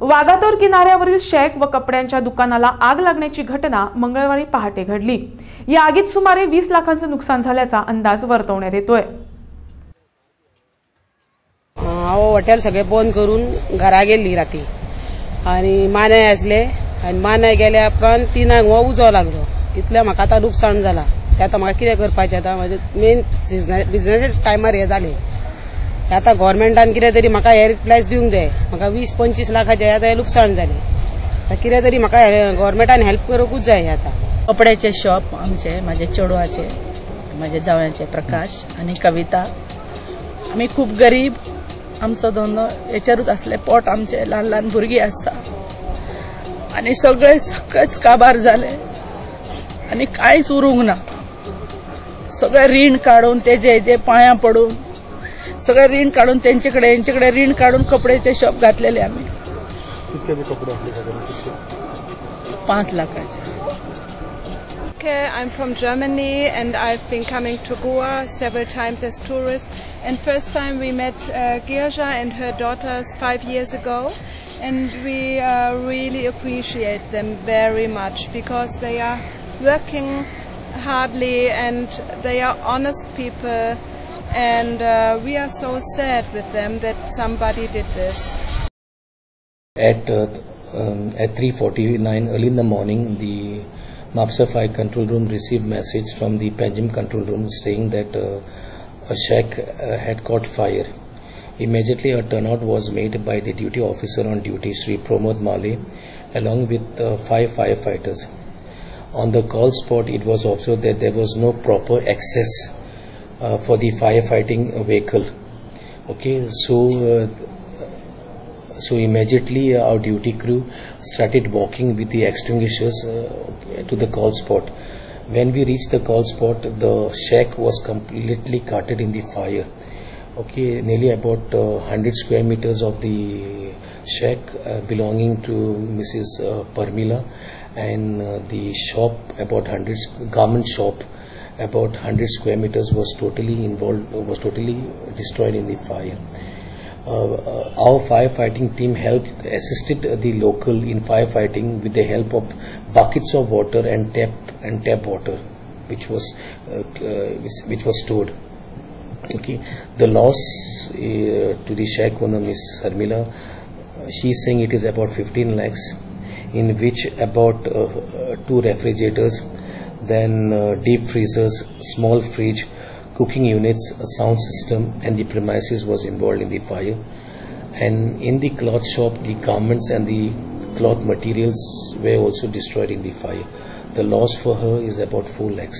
वागातोर किनाऱ्यावरील शेक व कपड्यांच्या दुकानाला आग लागण्याची घटना मंगळवारी पहाटे घडली. या आगीत सुमारे वीस लाखांचं नुकसान झाल्याचा अंदाज वर्तवण्यात येतोय. हांव हॉटेल सगळें बंद करून घरा गेल्ली राती आनी मानाय आसले आनी मानाय गेल्या उपरांत तिनांक हो उजो लागलो. तितलें म्हाका आतां लुकसाण जालां तें आतां म्हाका कितें करपाचें आतां? म्हजें मेन बिझनस टायमार हें जालें आतां गोव्हर्मेंटान कितें तरी म्हाका हे रिप्लायज दिवंक जाय म्हाका वीस पंचवीस लाखाचें आतां हें लुकसाण जालें आतां कितें तरी म्हाका गोव्हर्मेंटान हेल्प करूंकूच जाय आतां? कपड्याचे शॉप आमचे माझे चेडवाचे माझे जावयाचे प्रकाश आणि कविता. आम्ही खूप गरीब आमचो धंदो हेचेरूच असले पोट आमचे ल्हान ल्हान भुरगीं आसा आणि सगळे सगळेच काबार झाले. आणि कांयच उरूंक ना सगळे रीण काढून तेजे हेजे पांयां पडून सगळे रीण काढून तेंचे कडेन हेंचे कडेन रीण काढून कपड्याचे शॉप घातलेले आम्ही कितके कपडे आपले सगळे कितके पाच लाखाचे Okay, I'm from Germany and I've been coming to Goa several times as tourist. And first time we met uh, Girja and her daughters five years ago, and we uh, really appreciate them very much because they are working hardly and they are honest people, and uh, we are so sad with them that somebody did this. At uh, um, at 3:49 early in the morning, the Mapsa 5 control room received message from the Panjim control room saying that uh, a shack uh, had caught fire. Immediately, a turnout was made by the duty officer on duty, Sri Pramod Male, along with uh, five firefighters. On the call spot, it was observed that there was no proper access uh, for the firefighting vehicle. Okay, so uh, so immediately our duty crew started walking with the extinguishers uh, to the call spot. When we reached the call spot, the shack was completely carted in the fire. Okay, nearly about uh, 100 square meters of the shack uh, belonging to Mrs. Uh, Parmila and uh, the shop about 100 garment shop about 100 square meters was totally involved was totally destroyed in the fire. Uh, uh, our firefighting team helped assisted the local in firefighting with the help of buckets of water and tap and tap water which was uh, uh, which, was stored. Okay. The loss uh, to the shack owner miss Harmila uh, she is saying it is about 15 lakhs in which about two refrigerators then uh, deep freezers small fridge cooking units, a sound system, and the premises was involved in the fire. And in the cloth shop, the garments and the cloth materials were also destroyed in the fire. The loss for her is about 4 lakhs.